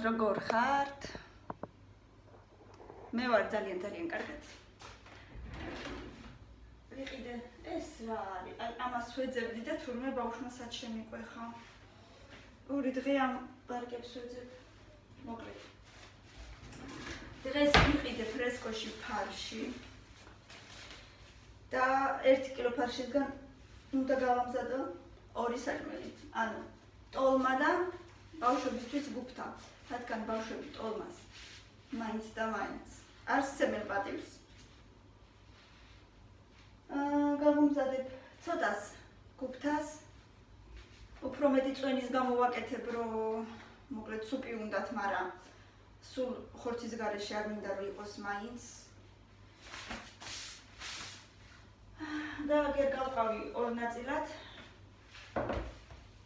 გამარჯობათ, როგორ ხართ? მე ვარ ძალიან ძალიან კარგად. ვიყიდე ეს რა არის? აი ამას ვეძებდი და თურმე ბავშვმა საჩემი ყვეხა. ორი დღე ამ ბარგებს ვეძებ. მოკლედ. დღეს ვიყიდე ფრესკოში ფარში. და 1 კილო ფარშისგან უნდა გავამზადო ორი საჭმელი. ანუ ტოლმა და ბავშვებისთვის გუფთა, რადგან ბავშვები ტოლმას მაინც და მაინც არ სცემენ პატივს. აა გავუმზადებ ცოტას გუფთას. უფრო მეტი წვენის გამო ვაკეთებ, რომ მოკლედ სუპი უნდათ, მაგრამ სულ ხორცის გარეშე არ მინდა რომ იყოს მაინც. და აგერ გავყავი ორ ნაწილად.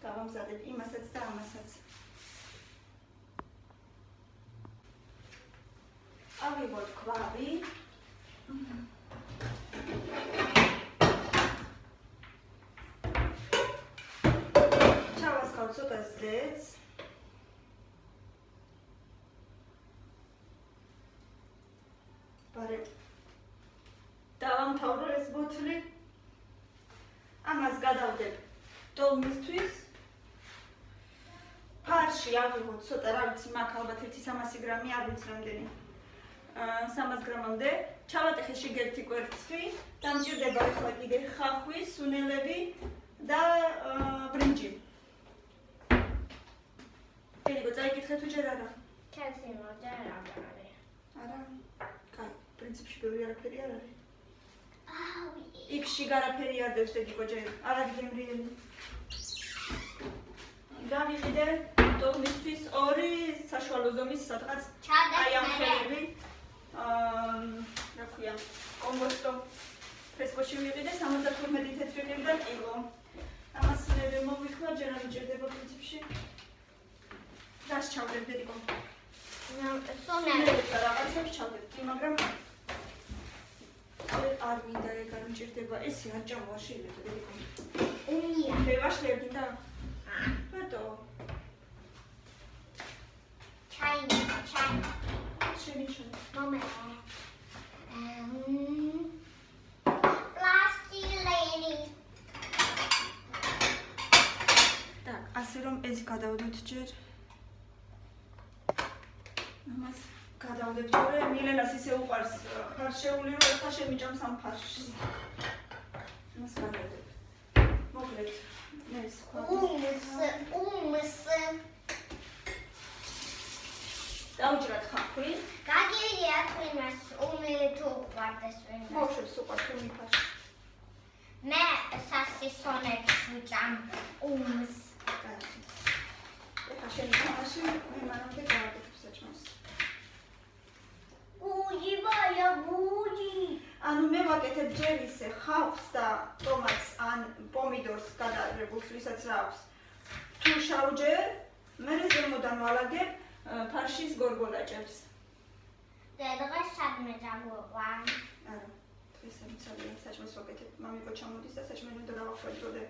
გავამზადებ იმასაც და ამასაც. ავიღოთ ქვავი. ჩავასხავ ცოტა ზეთს. ბარე. დავამთავრო ეს ბოთლი. ამას გადავდებ დოლმისთვის. ფარში ავიღოთ ცოტა, რა ვიცი, მაგ ალბათ 1-300 გრამი, არ ვიცი რამდენი. 300 გრამამდე. ჩავატეხე შიგერთი კვერცხი, დამჭირდება ახლა კიდე ხახვი, სუნელები და ბრინჯი. შეიძლება წაიკითხე თუ ჯერ არა? კაცი მოძა რა არის? არა. კაი, პრინციპში ბევრი არაფერი არ არის. აუი. იქში გარაფერი არ დევს დედიკო ჯერ. არ არის გემრიელი. გამიყიდე დომისთვის ორი საშუალო ზომის სადღაც აი ამ ხელები. აა რა ქვია კომბოსტო ფრესკოში ვიყიდე 75 თეთრიდან კილო. ამას მე მოვიხვა ჯერ არ მიჭირდება პრინციპში. დას ჩავდებ დედიკო სონელი რაღაცებს ჩავდებ მაგრამ არ მინდა ეგ არ მიჭირდება ესე არ ჭამვა შეიძლება დედიკო უნია მე ვაშლებდი და ბატო ჩაი ჩაი შემიჩნე. მომე. ემ პლასტილენი. так, ასე რომ ეს გადავდოთ ჯერ. ამას გადავდებ თორე მილენას ისე უყარს ფარშეული რომ ეხა შემიჭამს ამ ფარშს. ამას გადავდებ. მოკლედ. ეს ხო. უმს, უმს. დაუჭრათ ხახვი. გაგიგია თქვენას უმილი თუ ვარდეს ვინ. მოშებს უყარს უმი ფაში. მე სასისონებს ვჭამ უმს. ეხა შენ ფაში მე მანამდე გავაკეთებ საჭმელს. გუჯი ბაია გუჯი. ანუ მე ვაკეთებ ჯერ ისე ხავს და ტომატს ან პომიდორს გადაალებულს, ვისაც რა აქვს. თუ შავჯერ, მე ზემოდან ვალაგებ ფარშის გორგოლაჭებს. და დღეს სადმე წაგვიყვა? არა. დღეს ამიცალია საჭმელს ვაკეთებ. მამიკო ჩამოდის და საჭმელი უნდა დავახვედროდე.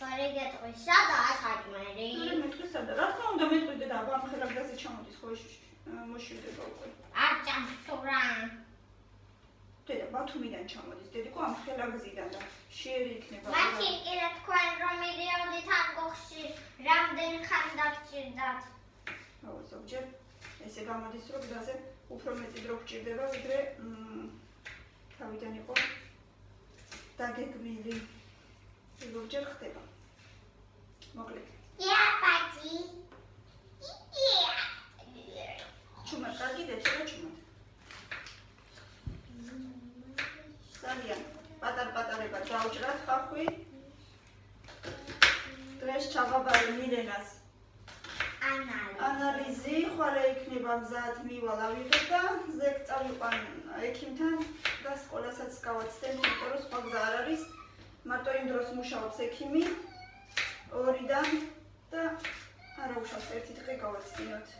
ფარიგეტყვი სადაა საჭმელი? მე მეტყვი სადა. რა თქმა უნდა მეტყვი და ამ ხელაგდაზე ჩამოდის ხო მოშვიდება უკვე. არ რა? დედა ბათუმიდან ჩამოდის. დედიკო ამ ხელაგზიდან და შეერი იქნება. მაშინ კიდე თქვენ რომ მიდიოდით ამ გოხში, რამდენ ხან დაგჭირდათ? აუ ზოგჯერ ესე გამოდის რომ გზაზე უფრო მეტი დრო გჭირდება ვიდრე თავიდან იყო დაგეგმილი. ზოგჯერ ხდება მოკლედ ია პაჭი ია ჩუმად კარგი დეცო ჩუმად ძალიან პატარ-პატარება დაუჭრათ ხახვი დღეს ჩავაბარე მილენას ანალიზი ხვალე იქნება მზად მივალ ავიღებ და ზეგ წავიყვან ექიმთან და სკოლასაც გავაცდებ იმიტომ რომ სხვა გზა არ არის მარტო იმ დროს მუშაობს ექიმი ორიდან და არა უშავს ერთი დღე გავაცდინოთ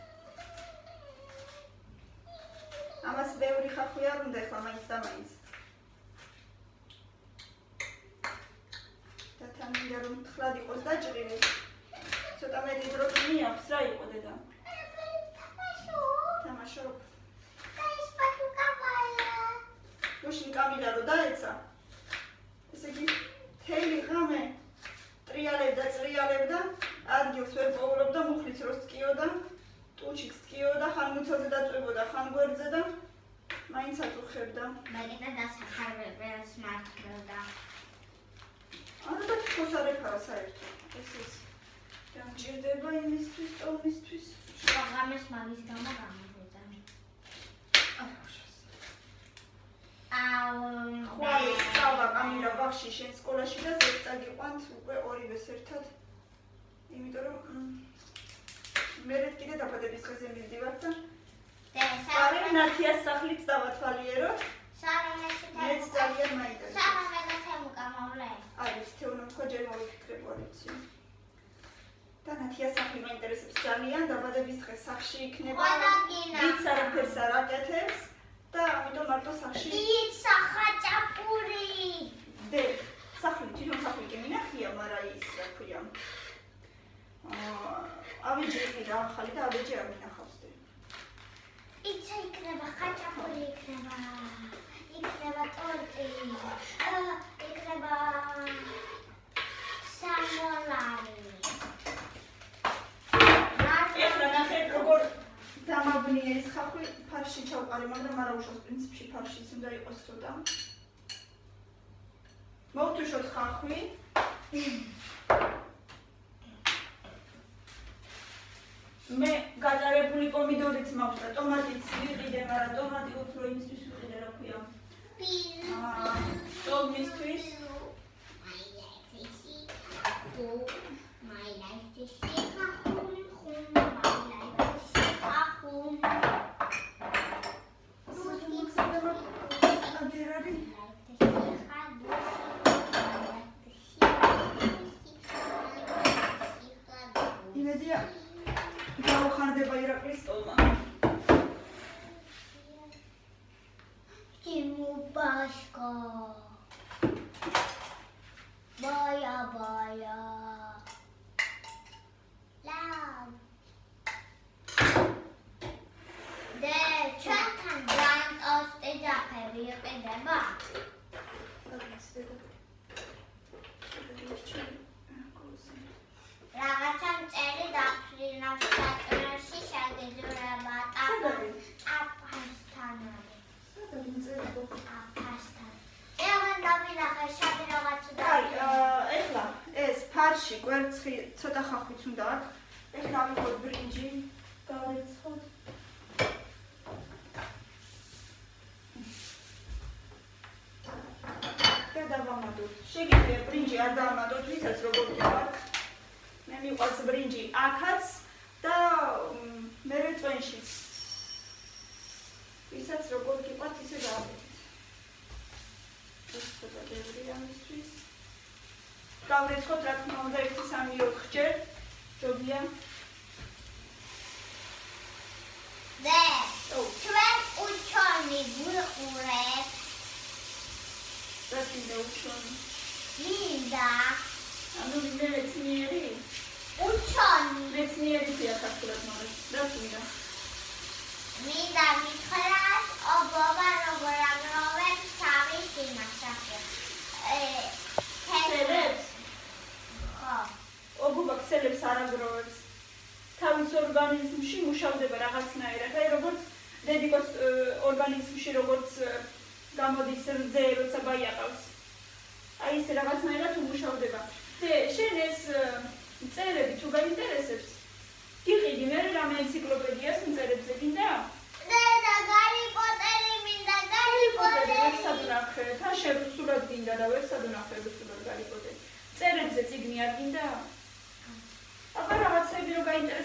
ამას ბევრი ხახვი არ უნდა ეხლა მაინც და მაინც და თან მინდა რომ თხლად იყოს დაჭრილი ცოტა მეტი დრო კი აქვს, რა იყო დედა? თამაშობ. მაშინ კამილა რო დაეცა. ესე იგი თელი ღამე ტრიალებდა, ტრიალებდა, ადგილს ვერ პოულობდა, მუხლიც რო სკიოდა, ტუჩიც სკიოდა, ხან მუცაზე დაწვებოდა, ხან გვერდზე და მაინც აწუხებდა. მაგინა დასახარებელს მართლდა. არა და თქოს არ ეფარა საერთოდ. ეს ის. დამჭირდება იმისთვის, ტომისთვის. შუაღამეს მაგის გამო გამოვიდა. აუ, ხვალე სწავლა კამირა ბახში შენ სკოლაში და ზეწა გიყვანთ უკვე ორივეს ერთად. იმიტომ რომ მე რეთ კიდე დაბადების დღეზე მივდივარ და არე ნათიას სახლით დავათვალიეროთ. სარამეში მეც ძალიან მაინტერესებს. სარამე და თემუ გამავლე. არის თეონო ხო ჯერ მოვიფიქრებ არიცი. და ნათიას სახლი მაინტერესებს ძალიან დაბადების დღე სახლში იქნება. ყველაგინა. ვიც არაფერს არ აკეთებს და ამიტომ მარტო სახლში იცა ხაჭაპური. დე სახლი თვითონ სახლი კი მინახია, მაგრამ ის რა ქვია. აა ავეჯი რა ახალი და ავეჯი არ მინახავს დე. იცა იქნება ხაჭაპური იქნება. იქნება ტორტი. აა იქნება სამოლარი. ეხლა ნახეთ როგორ დამაბნიეს ხახვი ფარში ჩავყარე, მაგრამ არა უშავს პრინციპში ფარშიც უნდა იყოს ცოტა. მოვთუშოთ ხახვი. მე გადარებული პომიდორიც მაქვს და ტომატიც ვიყიდე, მაგრამ ტომატი უფრო იმისთვის ვიყიდე, რა ქვია. აა, ტომისთვის. კვერცხი ცოტა ხახვიც უნდა აქვს. ეხლა ავიღოთ ბრინჯი, გავეცხოთ. და დავამატოთ. შეგიძლია ბრინჯი არ დავამატოთ, ვისაც როგორ გიყავთ. მე მიყვარს ბრინჯი აქაც და მ, მერე წვენშიც. ვისაც როგორ გიყავთ, ისე დავამატოთ. ეს ცოტა ბევრია ამისთვის. გავრეცხოთ რა თქმა უნდა 1 3 4 ჯერ. ჯობია. დე ო, ჩვენ უჩონი გულყურეთ რა თქმა უჩვენ. მინდა ანუ მე მეცნიერი, უჩონი მეცნიერი ხია ქართულად მაგრამ რა თქმა მინდა მითხრას ობობა როგორ აგროვებს თავის იმასახე ე ქსელებს? ხო ობობა ქსელებს არ აგროვებს. თავის ორგანიზმში მუშავდება რაღაცნაირად, აი როგორც დედიკოს ე, ორგანიზმში როგორც გამოდის რძე, როცა ბაიაყავს. აი ეს რაღაცნაირად უმუშავდება. და შენ ეს წერები თუ გაინტერესებს, გიყიდი მე რამე ენციკლოპედიას მწერებზე გინდა? დედა გარი პოტერი მინდა გარი პოტერი ვერ პოტერი სადუნახე, თან შევსულად გინდა და ვერ სადუნახე რუსულად გარი პოტერი. წერებზე წიგნი არ გინდა? აბა რაღაცები რო გაინტერესებს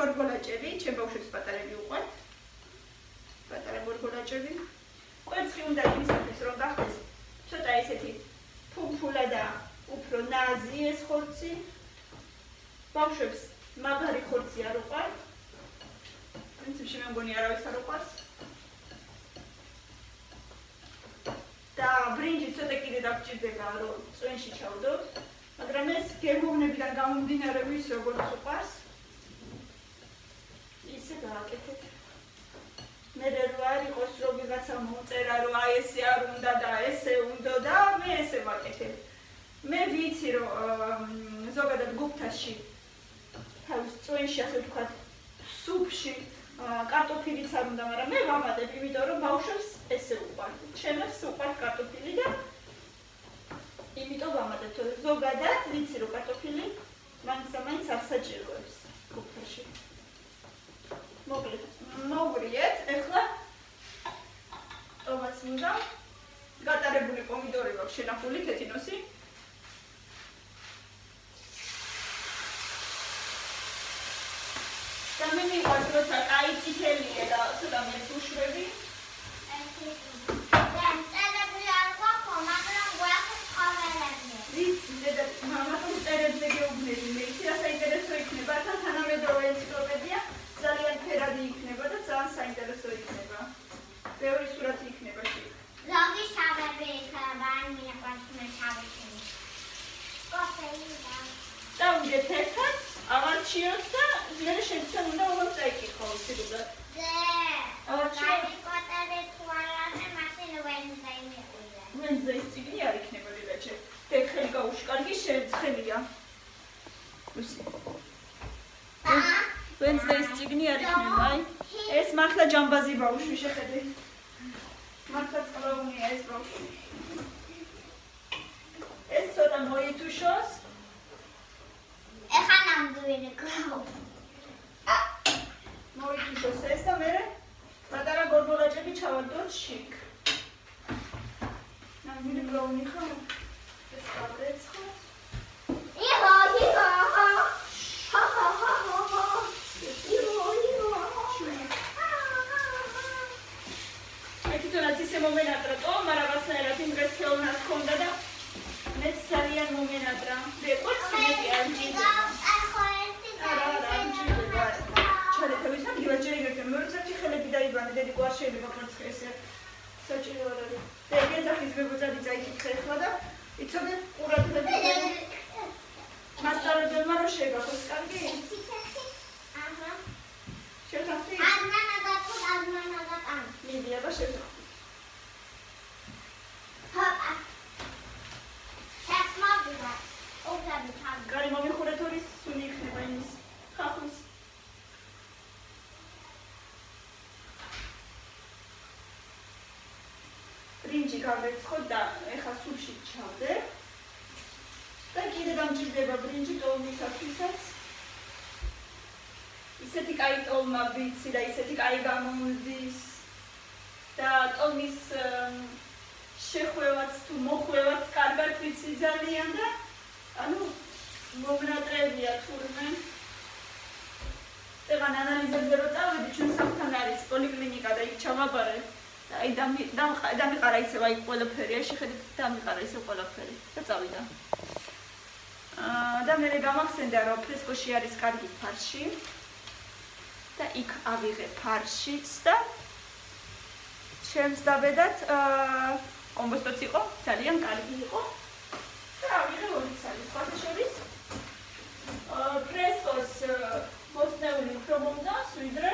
გორგოლაჭები, ჩემ ბავშვებს პატარები უყვართ. პატარა გორგოლაჭები. კვერცხი უნდა იმისათვის რომ გახდეს ცოტა ესეთი ფუფულა და უფრო ნაზი ეს ხორცი. ბავშვებს მაგარი ხორცი არ უყვართ. პრინციპში მე მგონი არავის არ უყვარს. და ბრინჯი ცოტა კიდე დაგჭირდება რომ წვენში ჩავდოთ, მაგრამ ეს გემოვნებიდან გამომდინარე ვის როგორც უყვარს. ისე გააკეთეთ. მე რო არ იყოს რომ ვიღაცა მოწერა რომ აი ესე არ უნდა და ესე უნდა და მე ესე ვაკეთებ. მე ვიცი რომ ზოგადად გუფთაში თავის წვენში ასე ვთქვათ სუპში კარტოფილიც არ უნდა, მაგრამ მე ვამატებ, იმიტომ რომ ბავშვებს ესე უყვართ. ჩემს უყვართ კარტოფილი და იმიტომ ვამატებ. ზოგადად ვიცი რომ კარტოფილი მაინც მაინც არ საჭიროებს გუფთაში. მოკლედ, მოვრიეთ, ეხლა ტომატს უნდა გატარებული პომიდორი აქვს შენახული თეთინოსი. და მე მიყვარს როცა კაი წითელია და ცოტა მე სუშვები მამათან წერებზე გეუბნები მე ისი რა საინტერესო იქნება და თანამედროვე ენციკლოპედია ძალიან ფერადი იქნება და ძალიან საინტერესო იქნება ბევრი სურათი იქნება შე ლოგი შავები იქნება ან მიყვარს მე შავი კოფეი და დავიდეთ ერთად ავარჩიოთ და მერე შენთან უნდა ყველამ წაიკითხო სიგურად. ზე. ავარჩიოთ. მიკოტარე თუ არა, მაშინ ვენზე მიყიდა. ვენზე ციგნი არ იქნება ლილაჩე. ფეხელი გაუშკარგი შეეცხელია. უსი. ვენზე ციგნი არ იქნება, აი. ეს მართლა ჯამბაზი ბავშვი შეხედე. მართლა წყლაუნია ეს ბავშვი. ეს ცოტა მოითუშოს. ეხა ნამდვილი კლაუ. მოიწიშოს ეს და მე პატარა გორბოლაჭები ჩავადოთ შიქ. ნამდვილი კლაუნი ხარ? ეს გადაეცხო. იჰო, იჰო. ჰა ისეთი კაი ტოლმა ვიცი და ისეთი კაი გამომდის. და ტოლმის შეხვევაც თუ მოხვევაც კარგად ვიცი ძალიან და ანუ მომნატრებია თურმე. ეხლა ანალიზებზე რო წავედი ჩვენ სამთან არის პოლიკლინიკა და იქ ჩავაბარე. აი დამიყარა ისე აი ყველაფერი, აი შეხედეთ დამიყარა ისე ყველაფერი და წავიდა. აა და მე გამახსენდა რომ ფრესკოში არის კარგი ფარში და იქ ავიღე ფარშიც და ჩემს დაბედად აა კომბოსტოც იყო, ძალიან კარგი იყო. და ავიღე ორი ცალი, შორის აა ფრესკოს მოსნეული უფრო მომდას, ვიდრე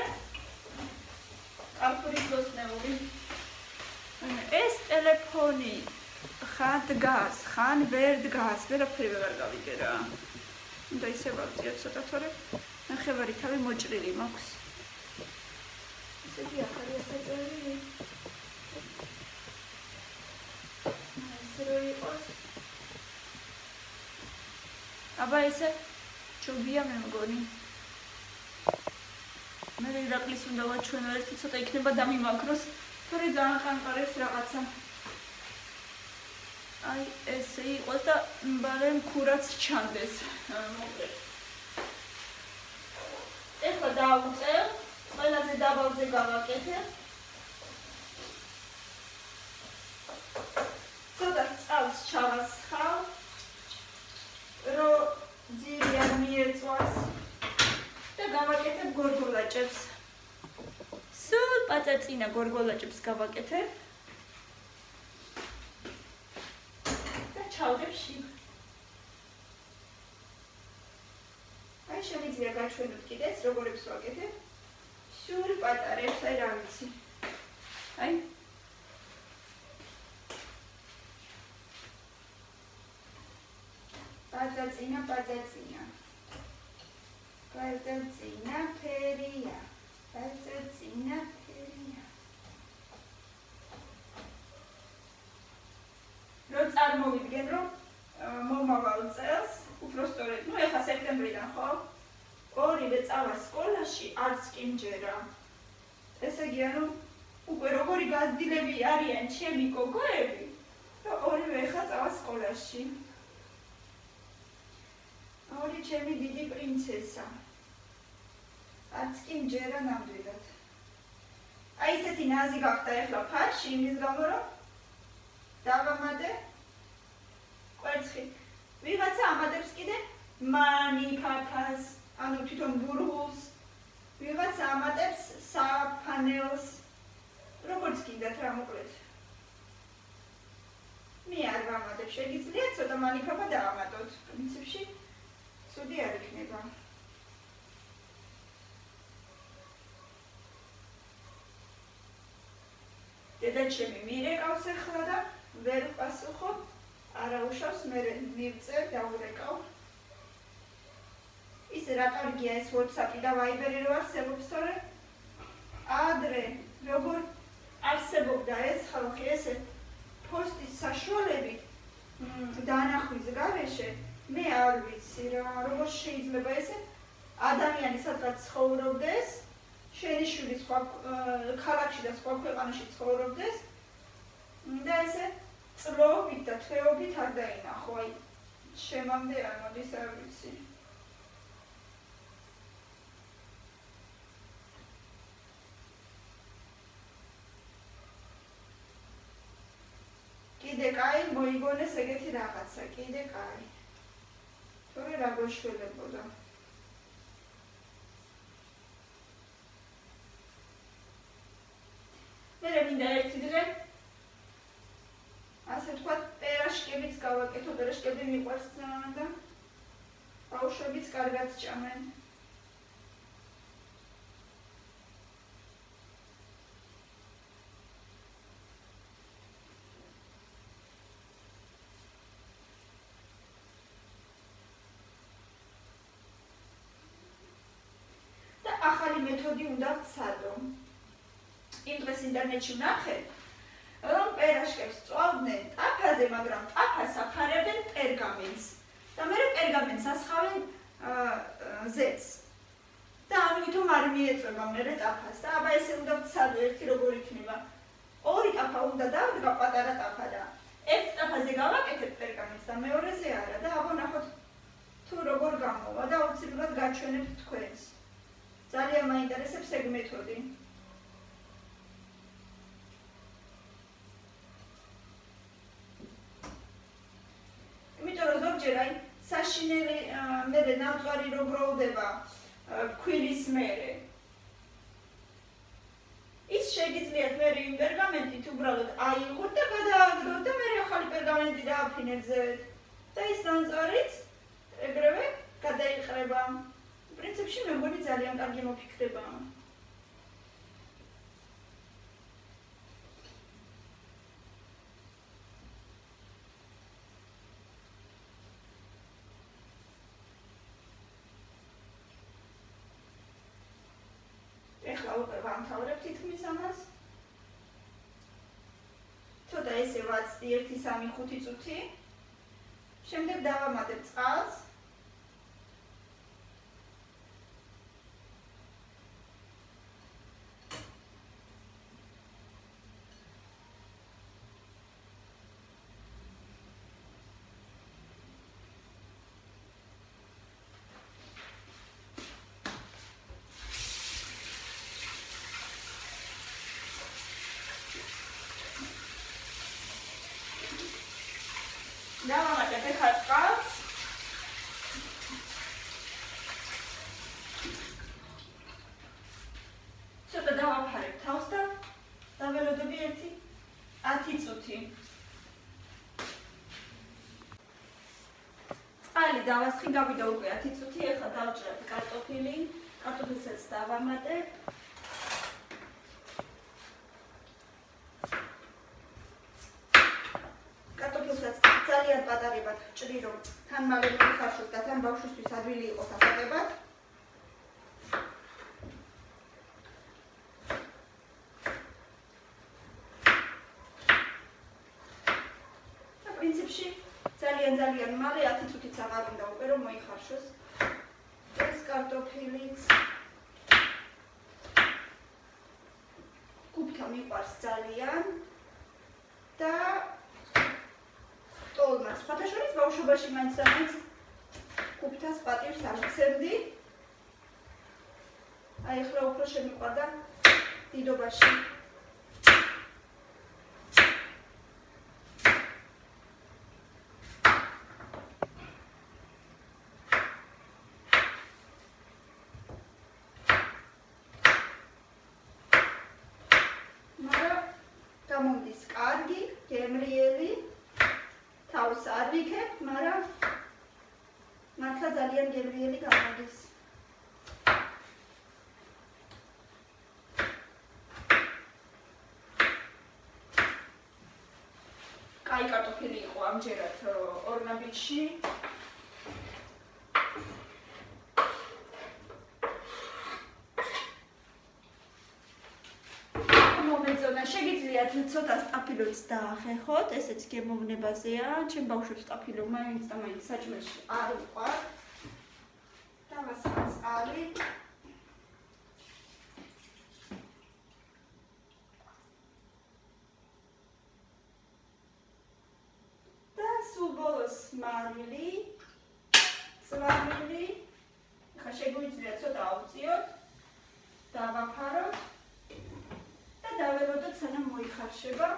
კამპურის მოსნეული. ეს ტელეფონი ხან დგას, ხან ვერ დგას, ვერაფერი ვერ გავიგე რა. და ისე ვაქცია ცოტა თორე ნახევარი თავი მოჭრილი მაქვს. ისეთი ახალი ასაწერი. აბა ესე ჩუბია მე მგონი. მე რედაკლის უნდა ვაჩვენო ერთი ცოტა იქნება დამიმაგროს. თორე ძალიან ხანყარებს რაღაცა. აი ესე იყოს და ბარემ ქურაც ჩანდეს. მოკლედ. ეხლა დაუწევ, ყველაზე დაბალზე გავაკეთებ. ცოტა წყალს ჩავასხავ, რომ ძირი არ მიეწვას და გავაკეთებ გორგოლაჭებს. სულ პაწაწინა გორგოლაჭებს გავაკეთებ. და ჩავდებ შიგ. აი შემიძლია გაჩვენოთ კიდეც როგორებს ვაკეთებ. შური პატარებს, აი რა ვიცი. აი პაწაწინა, პაწაწინა. პაწაწინა ფერია. პაწაწინა ფერია. რო წარმოვიდგენ, რომ მომავალ წელს უფრო სწორედ, ну ეხა სექტემბრიდან ხო? ორივე წავა სკოლაში არც კი მჯერა. ესე იგი, ანუ უკვე როგორი გაზდილები არიან ჩემი გოგოები, რომ ორივე ეხა წავა სკოლაში. ორი ჩემი დიდი პრინცესა. არც კი მჯერა ნამდვილად. აი ესეთი ნაზი გახდა ეხლა ფარში იმის გამო რომ დავამადე კვერცხი. ვიღაცა ამადებს კიდე მანი ფაფას ანუ თვითონ ბურღულს ვიღაც ამატებს საფანელს. როგორც კიდათ რა მოკლედ. მე არ ვამატებ შეგიძლია ცოტა მანიფაბა დაამატოთ. პრინციპში ცუდი არ იქნება. დედა ჩემი მირეკავს ახლა და ვერ პასუხობ არა უშავს მე მივწერ და ურეკავ ის რა კარგია ეს WhatsApp-ი და Viber-ი რო არსებობს თორე ადრე როგორ არსებობდა ეს ხალხი ესე პოსტის საშუალებით დანახვის გარეშე მე არ ვიცი რა როგორ შეიძლება ესე ადამიანი სადღაც ცხოვრობდეს შენი შვილი სხვა ქალაქში და სხვა ქვეყანაში ცხოვრობდეს და ესე წლობით და თვეობით არ დაინახო აი შემამდე არ მოდის არ ვიცი კიდე კაი მოიგონეს ეგეთი რაღაცა, კიდე კაი. თორე რა გოშველებოდა. მე რა მინდა ერთი დღე ასე თქვა პერაშკებიც გავაკეთო, პერაშკები მიყვარს და ბავშვებიც კარგად ჭამენ. მეთოდი უნდა ვცადო. იმ დღეს ინტერნეტში ვნახე, რომ პერაშკებს წვავდნენ ტაფაზე, მაგრამ ტაფას აფარებენ პერგამენტს. და მე პერგამენტს ასხავენ ზეთს. და ამიტომ არ მიეწება მე ტაფას. და აბა ესე უნდა ვცადო ერთი როგორ იქნება. ორი ტაფა უნდა დავდგა პატარა ტაფა და ერთ ტაფაზე გავაკეთებ პერგამენტს და მეორეზე არა და აბა ნახოთ თუ როგორ გამოვა და უცებრად გაჩვენებთ თქვენს. ძალიან მაინტერესებს ეგ მეთოდი. იმიტომ რომ ზოგჯერ აი საშინელი მერე ნავწარი რო გროვდება ქვილის მერე ის შეგიძლიათ მე იმ პერგამენტით უბრალოდ აიღოთ და გადააგდოთ და მე ახალი პერგამენტი დააფინებზეთ და ის ნავწარიც ეგრევე გადაიხრება. პრინციპში მე მგონი ძალიან კარგი მოფიქრებაა. ეხლა უკვე ვამთავრებ თითქმის ამას. ცოტა ესე ვაცდი 1 3 5 წუთი. შემდეგ დავამატებ წყალს. ველოდები 1 10 წუთი. წყალი დავასხი, გავიდა უკვე 10 წუთი, ეხლა დავჭრებ კარტოფილი, კარტოფილსაც დავამატებ. ძალიან პატარებად ჭრი რომ თან მალე მიხარშოს და თან ბავშვისთვის ადვილი იყოს ასაკებად. ძალიან ძალიან მალე 10 წუთიც აღარ უნდა უკვე რომ მოიხარშოს. ეს კარტოფილიც. კუბთა მიყვარს ძალიან. და ტოლმას ფათაშორის ბავშვობაში მაინც ამის კუბთას პატივს არცემდი აი ახლა უფრო შემიყვარდა დიდობაში გამომდის კარგი, გემრიელი. თავს არ ვიქებ, მაგრამ გემრიელი გამომდის. კაი კარტოფილი იყო ამჯერად ორნაბიჩში. შეგიძლიათ ცოტა სტაფილოც დაახეხოთ, ესეც გემოვნებაზეა. ჩემ ბავშვებს სტაფილო მაინც და მაინც საჭმელში არ უყვარ. დავასხა წყალი. და სულ ბოლოს მარილი. წვამილი. ხა შეგვიძლია ცოტა აუწიოთ. დავაფაროთ. დაველოდოთ სანამ მოიხარშება.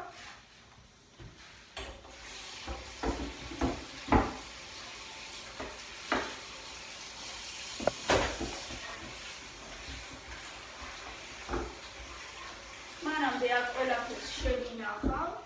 მანამდე აქ ყველაფერს შევინახავ.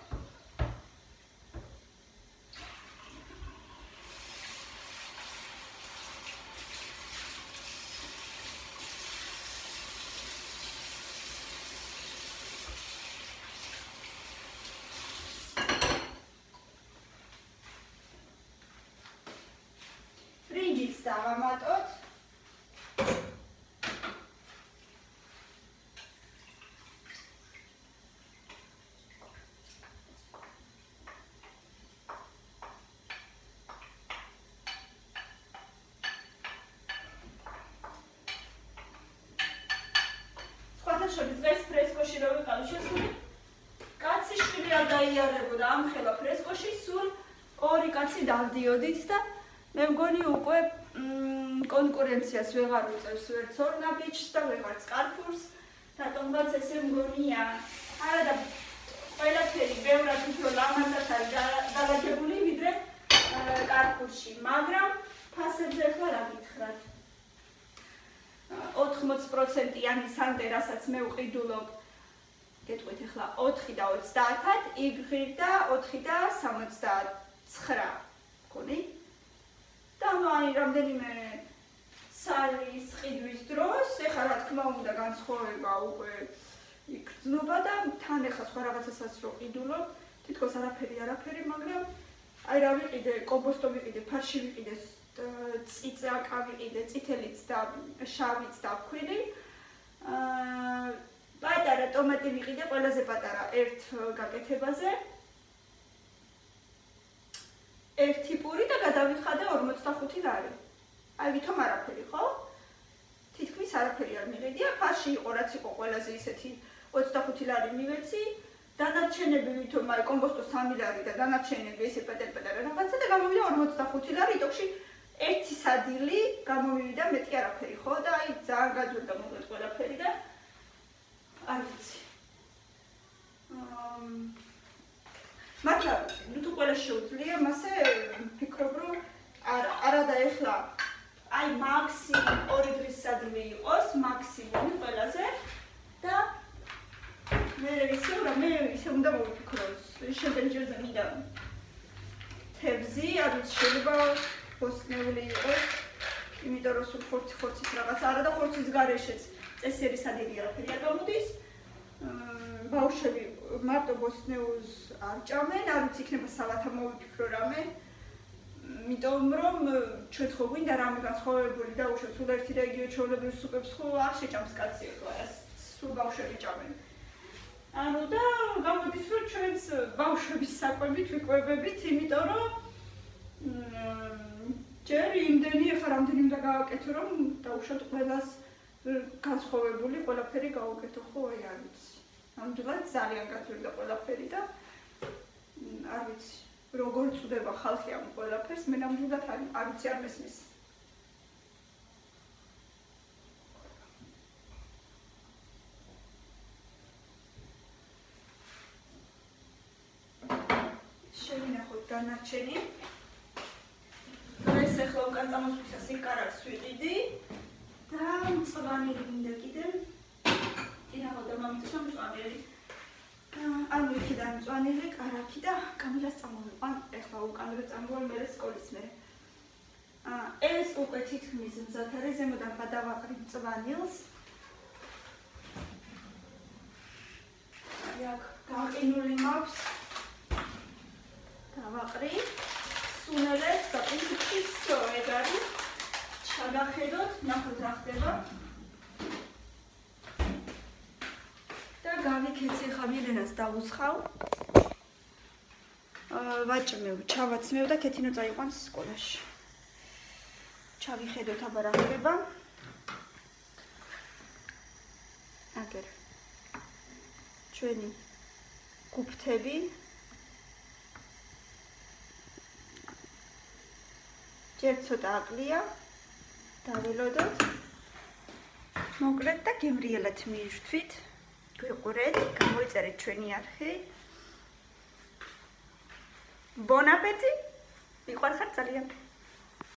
დავამატოთ. შორის დღეს ფრესკოში რო ვიყავი შესული კაცი შვილი არ დაიარებოდა ამ ხელა ფრესკოში სულ ორი კაცი დავდიოდით და მე მგონი უკვე კონკურენციას ვეღარ უწევს ვერც ორნაბიჩს და ვეღარც კარფურს. რატომღაც ესე მგონია. არა და ყველაფერი ბევრად უფრო ლამაზად არის დაგაგებული ვიდრე კარფურში, მაგრამ ფასებზე ხო რა გითხრათ? 80%-იანი სანდე, რასაც მე ვყიდულობ, გეტყვით ახლა 4 და 30-ად, იგრიდა 4 და 79. გონი? და აი რამდენიმე სალის ყიდვის დროს, ეხლა რა თქმა უნდა განსხვავება უკვე იქცნობა და თან ეხლა სხვა რაღაცასაც რო ყიდულობ, თითქოს არაფერი არაფერი, მაგრამ აი რა ვიყიდე, კომპოსტო ვიყიდე, ფარში ვიყიდე, ციცაკა ვიყიდე, წითელიც და შავიც და ქვილი. აა პატარა ტომატი ვიყიდე, ყველაზე პატარა ერთ გაკეთებაზე. ერთი პური და გადავიხადე 45 ლარი. აი ვითომ არაფერი ხო? თითქმის არაფერი არ მივედია, ფაში იყო რაც იყო ყველაზე ისეთი 25 ლარი მივეცი. დანარჩენები ვითომ აი კომპოსტო 3 ლარი და დანარჩენები ესე პეტერ-პეტერ რაღაცა და გამოვიდა 45 ლარი, იტოქში ერთი სადილი გამოვიდა მეტი არაფერი ხო და აი ძალიან გაძვირდა მოკლედ ყველაფერი და არ ვიცი. მაგრამ ნუ თუ ყველა შეუძლია, მასე ფიქრობ რომ არა, არა და ეხლა აი მაქსიმუმ ორი დღის სადმე იყოს, მაქსიმუმი ყველაზე და მე ვიცი რომ მე ისე უნდა მოვიფიქროს. შემდეგ ჯერზე მინდა თევზი, არ ვიცი შეიძლება ბოსნეული იყოს. იმიტომ რომ სულ ხორცი ხორცის რაღაც არა და ხორცის გარეშეც წესიერი სადილი არაფერი არ გამოდის. ბავშვები მარტო ბოსნეულს არ ჭამენ, არ ვიცი იქნება სალათა მოვიფიქრო რამე. იმიტომ რომ ჩვენ ხო გვინდა რამე გაცხოვებული და უშო სულ ერთი რეგიო ჩვეულებრივ სუპებს ხო არ შეჭამს კაცი ხო ეს სულ ბავშვები ჭამენ. ანუ და გამოდის რომ ჩვენც ბავშვების საკვებით ვიკვებებით, იმიტომ რომ იმდენი ახლა რამდენი უნდა გავაკეთო რომ დაუშვათ ყველას განსხვავებული ყველაფერი გავაკეთო ხო აი არ ვიცი. ნამდვილად ძალიან გაწევდა ყველაფერი და არ ვიცი როგორ წდება ხალხი ამ ყველაფერს მე ნამდვილად არ არ ვიცი არ მესმის. შევინახოთ დანარჩენი უკან წამოსვლისას ეგ კარაქს ვიყიდი. და მწვანელი მინდა კიდევ. კინაღო და მამიწა მწვანელი ან ვიქიდან მწვანელი კარაქი და კამილას წამოვიყვან ეხლა უკან ვერ წამოვარ მე სკოლის მე ეს უკვე თითქმის მზად არის ზემოდან გადავაყრი მწვანილს. აქ გაყინული მაქვს. დავაყრი სუნელებს და პრინციპში სწორე ჩაგახედოთ ნახოთ რა ხდება გავიქეცი ხა მილენას დაუსხავ. აა ვაჭმევ, ჩავაცმევ და კეთინო წაიყვანს სკოლაში. ჩავიხედოთ აბა რა ხდება. აგერ. ჩვენი კუფთები ჯერ ცოტა აკლია. დაველოდოთ. მოკლედ და გემრიელად მივშვით. გვიყურეთ, გამოიწერეთ ჩვენი არხი. ბონ აპეტი. მიყვარხარ ძალიან.